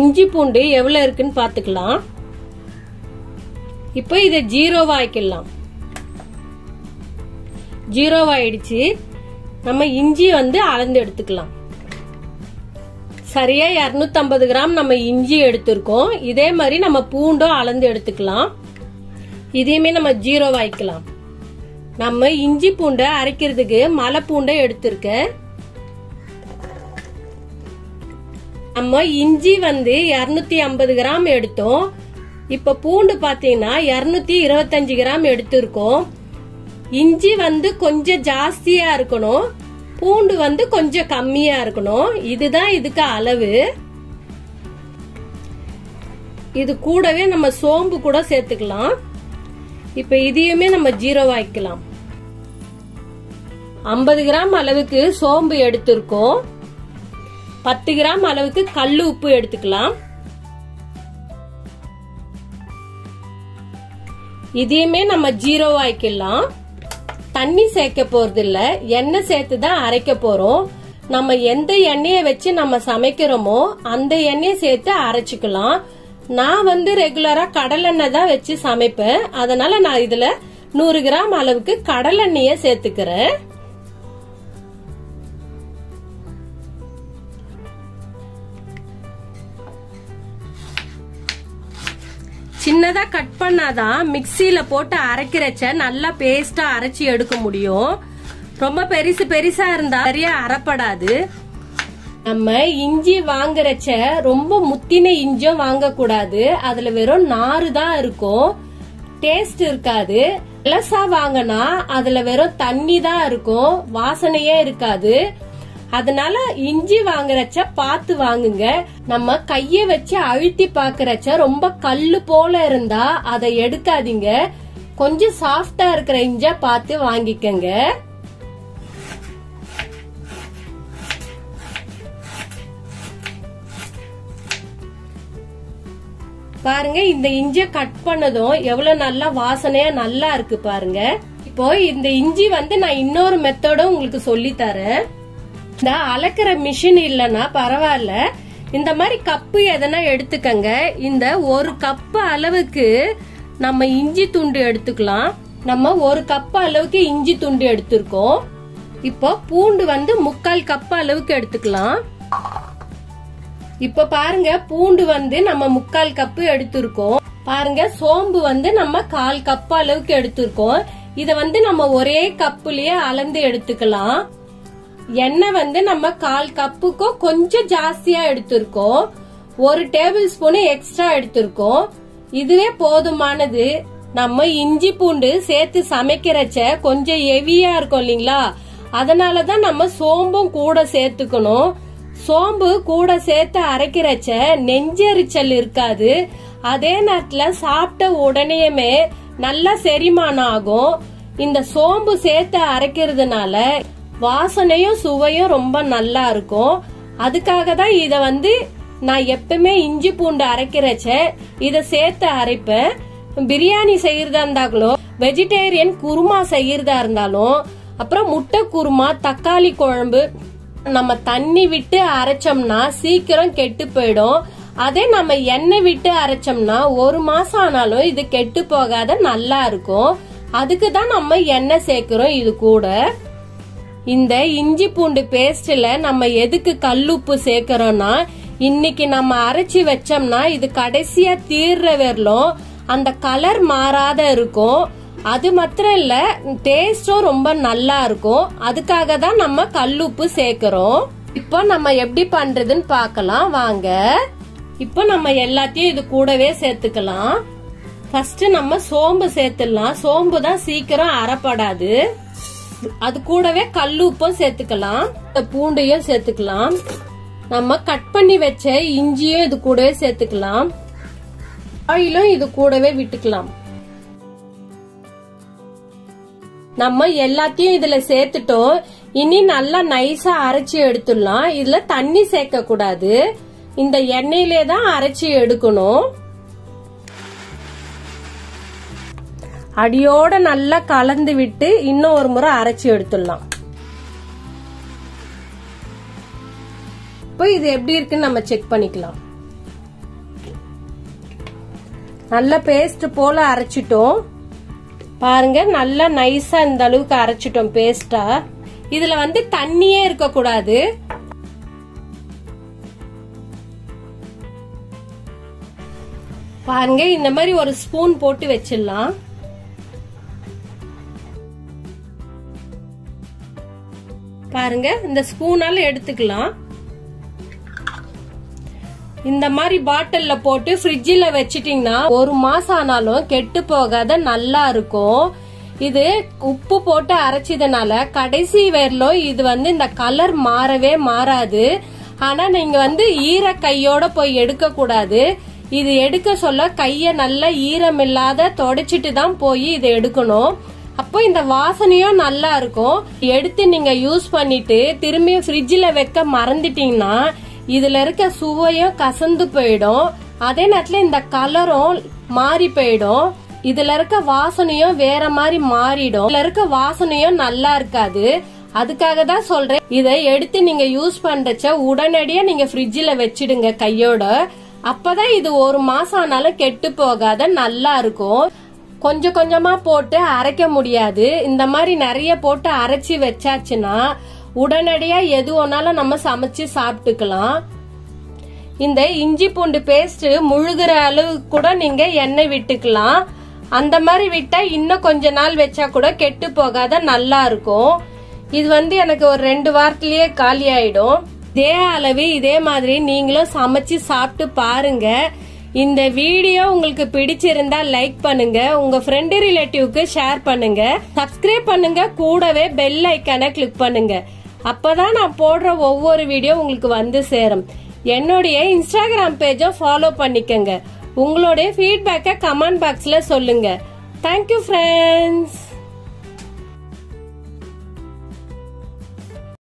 இஞ்சி பூண்டு எவ்வளவு இருக்குன்னு பாத்துக்கலாம் இப்போ இதை ஜீரோவா ஆக்கிடலாம். ஜீரோவாயிடுச்சு நம்ம இஞ்சி வந்து அளந்து எடுத்துக்கலாம். சரியா 250 கிராம் நம்ம இஞ்சி எடுத்திருக்கோம். இதே மாதிரி நம்ம பூண்டும் அளந்து எடுத்துக்கலாம். இதையுமே நம்ம ஜீரோ வாய்க்கலாம் நம்ம இஞ்சி பூண்டை அரைக்கிறதுக்கு மலை பூண்டை எடுத்திருக்கேன். நம்ம இஞ்சி வந்து 250 ஐம்பது கிராம் எடுத்தோம். இப்ப பூண்டு பாத்தீங்கன்னா 225 இருபத்தஞ்சு கிராம் எடுத்திருக்கோம். இஞ்சி வந்து கொஞ்சம் ஜாஸ்தியா இருக்கணும். பூண்டு வந்து கொஞ்சம் கம்மியா இருக்கணும். இதுதான் இதுக்கு அளவு. இது கூடவே நம்ம சோம்பு கூட சேர்த்துக்கலாம். இப்ப இதையுமே நம்ம ஜீரோ வாய்க்கலாம் ஐம்பது கிராம் அளவுக்கு சோம்பு எடுத்திருக்கோம். பத்து கிராம் அளவுக்கு கல் உப்பு எடுத்துக்கலாம். இதையுமே நம்ம ஜீரோ ஆக்கிடலாம். தண்ணி சேர்க்க போறது இல்ல எண்ணெய் சேர்த்து தான் அரைக்க போறோம். நம்ம எந்த எண்ணெயை வச்சு நம்ம சமைக்கிறோமோ அந்த எண்ணெயை சேர்த்து அரைச்சுக்கலாம். நான் வந்து ரெகுலரா கடலெண்ணெய் தான் வச்சு சமைப்பேன். அதனால நான் இதுல நூறு கிராம் அளவுக்கு கடலெண்ணெய சேர்த்துக்கிறேன். சின்னதா கட் பண்ணாதான் மிக்சியில போட்டு அரைக்கிறச்ச நல்லா பேஸ்டா அரைச்சி எடுக்க முடியும். ரொம்ப பெருசு பெருசா இருந்தா சரியா அரைப்படாது. நம்ம இஞ்சி வாங்குறச்ச ரொம்ப முத்தின இஞ்சும் வாங்க கூடாது அதுல வெறும் நாறு தான் இருக்கும். டேஸ்ட் இருக்காது. இலசா வாங்கினா அதுல வெறும் தண்ணி தான் இருக்கும். வாசனையே இருக்காது. அதனால இஞ்சி வாங்குறச்ச பார்த்து வாங்குங்க. நம்ம கைய வச்சு அழுத்தி பாக்குறச்ச ரொம்ப கல்லு போல இருந்தா அதை எடுக்காதீங்க. கொஞ்சம் சாஃப்டா இருக்கிற இஞ்ச பார்த்து வாங்கிக்கங்க. பாருங்க இந்த இஞ்சிய கட் பண்ணதும் எவ்வளவு நல்லா வாசனையா நல்லா இருக்கு பாருங்க. இப்போ இந்த இஞ்சி வந்து நான் இன்னொரு மெத்தடும் உங்களுக்கு சொல்லி தரேன். இந்த அலக்கிற மிஷின் இல்லைன்னா பரவாயில்ல. இந்த மாதிரி கப்பு எதனா எடுத்துக்கங்க. இந்த ஒரு கப்பு அளவுக்கு நம்ம இஞ்சி துண்டு எடுத்துக்கலாம். நம்ம ஒரு கப்பு அளவுக்கு இஞ்சி துண்டு எடுத்திருக்கோம். இப்போ பூண்டு வந்து முக்கால் கப்பு அளவுக்கு எடுத்துக்கலாம். இப்ப பாருங்க பூண்டு வந்து நம்ம முக்கால் கப்பு எடுத்திருக்கோம். பாருங்க சோம்பு வந்து நம்ம கால் கப்பு அளவுக்கு எடுத்திருக்கோம். இத வந்து நம்ம ஒரே கப்புலயே அளந்து எடுத்துக்கலாம். எண்ணெய் வந்து நம்ம கால் கப்புக்கும் கொஞ்சம் ஜாஸ்தியா எடுத்திருக்கோம். ஒரு டேபிள் ஸ்பூன் எக்ஸ்ட்ரா எடுத்திருக்கோம். இதுவே போதுமானது. நம்ம இஞ்சி பூண்டு சேர்த்து சமைக்கிறச்ச கொஞ்சம் ஹெவியா இருக்கும் இல்லைங்களா? அதனாலதான் நம்ம சோம்பும் கூட சேர்த்துக்கணும். சோம்பு கூட சேர்த்து அரைக்கிறச்ச நெஞ்செரிச்சல் இருக்காது. அதே நேரத்துல சாப்பிட்ட உடனேயுமே நல்லா செரிமானம் ஆகும். இந்த சோம்பு சேர்த்து அரைக்கிறதுனால வாசனையும் சுவையும் ரொம்ப நல்லா இருக்கும். அதுக்காக தான் இத வந்து நான் எப்பவுமே இஞ்சி பூண்டு அரைக்கிறச்ச இத சேர்த்து அரைப்பேன். பிரியாணி செய்யறதா இருந்தாலும் வெஜிடேரியன் குருமா செய்யறதா இருந்தாலும் அப்புறம் முட்டை குருமா தக்காளி குழம்பு நம்ம தண்ணி விட்டு அரைச்சோம்னா சீக்கிரம் கெட்டு போயிடும். அதே நம்ம எண்ணெய் விட்டு அரைச்சோம்னா ஒரு மாசம் ஆனாலும் இது கெட்டு போகாத நல்லா இருக்கும். அதுக்கு தான் நம்ம எண்ணெய் சேர்க்கிறோம் இது கூட. இந்த இஞ்சி பூண்டு பேஸ்ட்ல நம்ம எதுக்கு கல்லுப்பு சேர்க்கிறோம்னா இன்னைக்கு நம்ம அரைச்சி வச்சோம்னா இது கடைசியா தீர்ற வரலும் அந்த கலர் மாறாத இருக்கும். அது மாத்திரம் இல்ல டேஸ்டும் ரொம்ப நல்லா இருக்கும். அதுக்காக தான் நம்ம கல்லுப்பு சேர்க்கிறோம். இப்போ நம்ம எப்படி பண்றதுன்னு பார்க்கலாம். வாங்க. இப்போ நம்ம எல்லாத்தையும் இது கூடவே சேர்த்துக்கலாம். ஃபர்ஸ்ட் நம்ம சோம்பு சேர்த்துடலாம். சோம்பு தான் சீக்கிரம் அறப்படாது. அது கூடவே கல்லுப்பும் சேர்த்துக்கலாம். இந்த பூண்டையும் சேர்த்துக்கலாம். நம்ம கட் பண்ணி வச்ச இஞ்சியும் இது கூடவே சேர்த்துக்கலாம். ஆயிலும் இது கூடவே விட்டுக்கலாம். நம்ம எல்லாத்தையும் இதுல சேர்த்துட்டோம். இனி நல்லா நைஸா அரைச்சி எடுத்துடலாம். இதுல தண்ணி சேர்க்க கூடாது இந்த எண்ணெயிலே தான் அரைச்சி எடுக்கணும். அடியோட நல்லா கலந்து விட்டு இன்னும் ஒரு முறை அரைச்சி எடுத்துடலாம். இப்போ இது எப்படி இருக்குன்னு நம்ம செக் பண்ணிக்கலாம். நல்ல பேஸ்ட் போல அரைச்சிட்டோம். பாருங்க நல்லா நைஸா இந்த அளவுக்கு அரைச்சிட்டோம் பேஸ்டா இதுல வந்து தண்ணியே இருக்க கூடாது பாருங்க இந்த மாதிரி ஒரு ஸ்பூன் போட்டு வச்சிடலாம். பாருங்க இந்த ஸ்பூனால எடுத்துக்கலாம். இந்த மாதிரி பாட்டில்ல போட்டு ஃப்ரிட்ஜில் வச்சிட்டீங்கன்னா ஒரு மாசம் ஆனாலும் கெட்டு போகாத நல்லா இருக்கும். இது உப்பு போட்டு அரைச்சதுனால கடைசி வரலும் இது வந்து இந்த கலர் மாறவே மாறாது. ஆனா நீங்க வந்து ஈர கையோட போய் எடுக்க கூடாது. இது எடுக்க சொல்ல கைய நல்லா ஈரம் இல்லாத தொடச்சிட்டு தான் போய் இதை எடுக்கணும். அப்போ இந்த வாசனையும் நல்லா இருக்கும். எடுத்து நீங்க யூஸ் பண்ணிட்டு திரும்பியும் ஃப்ரிட்ஜில் வைக்க மறந்துட்டீங்கன்னா இதுல இருக்க சுவையும் கசந்து போயிடும். அதே நேரத்துல இந்த கலரும் மாறி போயிடும். இதுல இருக்க வாசனையும் வேற மாதிரி மாறிடும். இதுல இருக்க வாசனையும் நல்லா இருக்காது. அதுக்காக தான் சொல்றேன். இதை எடுத்து நீங்க யூஸ் பண்றச்ச உடனடியா நீங்க ஃப்ரிட்ஜில் வச்சிடுங்க கையோட. அப்பதான் இது ஒரு மாசம் ஆனாலும் கெட்டு போகாத நல்லா இருக்கும். கொஞ்சம் கொஞ்சமா போட்டு அரைக்க முடியாது. இந்த மாதிரி நிறைய போட்டு அரைச்சி வச்சாச்சுன்னா உடனடியா எது ஒன்னாலும் நம்ம சமைச்சு சாப்பிட்டுக்கலாம். இந்த இஞ்சி பூண்டு பேஸ்ட் முழுகிற அளவு கூட நீங்க எண்ணெய் விட்டுக்கலாம். அந்த மாதிரி விட்டா இன்னும் கொஞ்ச நாள் வச்சா கூட கெட்டு போகாத நல்லா இருக்கும். இது வந்து எனக்கு ஒரு ரெண்டு வாரத்திலேயே காலி ஆயிடும். இதே அளவு இதே மாதிரி நீங்களும் சமைச்சு சாப்பிட்டு பாருங்க. இந்த வீடியோ உங்களுக்கு பிடிச்சிருந்தா லைக் பண்ணுங்க. உங்க ஃப்ரெண்டு ரிலேட்டிவ்க்கு ஷேர் பண்ணுங்க. சப்ஸ்கிரைப் பண்ணுங்க. கூடவே பெல் ஐக்கானை கிளிக் பண்ணுங்க. அப்பதான் நான் போடுற ஒவ்வொரு வீடியோ உங்களுக்கு வந்து சேரும். என்னுடைய இன்ஸ்டாகிராம் பேஜை ஃபாலோ பண்ணிக்கங்க. உங்களுடைய ஃபீட்பேக்கை கமெண்ட் பாக்ஸில் சொல்லுங்க. Thank you friends